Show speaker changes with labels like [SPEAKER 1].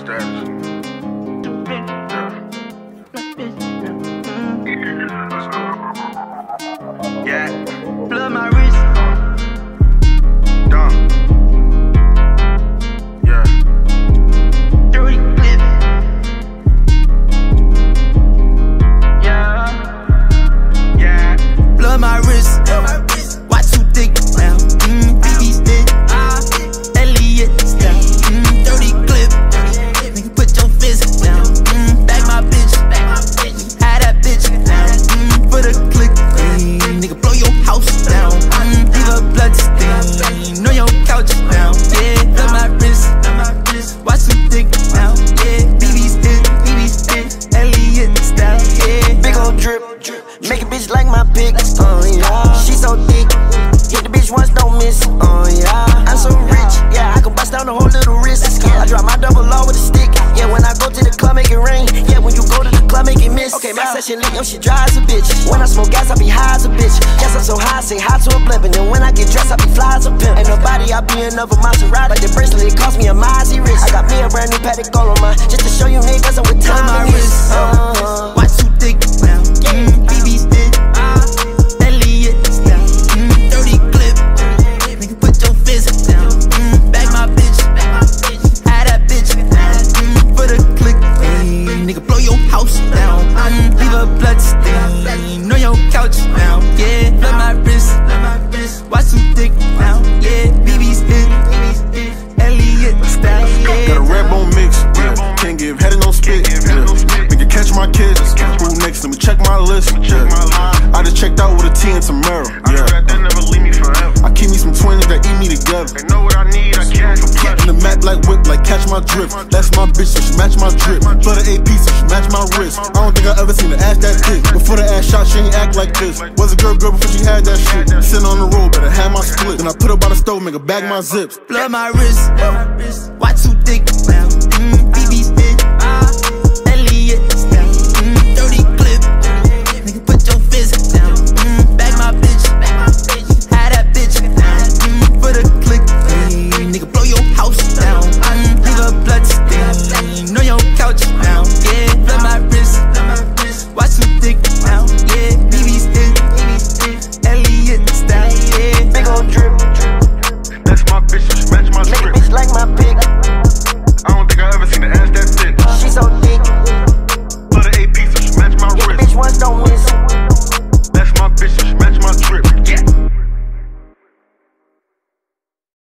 [SPEAKER 1] status.
[SPEAKER 2] pick, oh uh, yeah. She so thick, hit the bitch once, don't miss, oh yeah. I'm so rich, yeah, I can bust down the whole little wrist. I drop my double law with a stick, yeah. When I go to the club, make it rain, yeah. When you go to the club, make it miss. Okay, my session lit, yo, she drives a bitch. When I smoke gas, I be high as a bitch. Yes, I'm so high, I say high to a blimp, and then when I get dressed, I be fly as a pimp. Ain't nobody, I be in another Maserati. Like the bracelet, it cost me a Mozzie wrist. I got me a brand new Patek all on my, just to show you niggas I'm with time
[SPEAKER 3] on my wrist.
[SPEAKER 4] Kids. Who next? Let me check my list, yeah. I just checked out with a T and Tamara, yeah.
[SPEAKER 1] never leave me forever.
[SPEAKER 4] I keep me some twins that eat me together.
[SPEAKER 1] They know what I need, I can't
[SPEAKER 4] In the map like whip, like catch my drift. That's my bitch, so she match my drip. For the AP, so she match my wrist. I don't think I ever seen an ass that thick. Before the ass shot, she ain't act like this. Was a girl girl before she had that shit. Sitting on the road, better have my split. Then I put her by the stove, make her bag my zips.
[SPEAKER 3] blood my wrist. why too thick now. Mm, BB down. Mm, leave a bloodstain Know your couch now.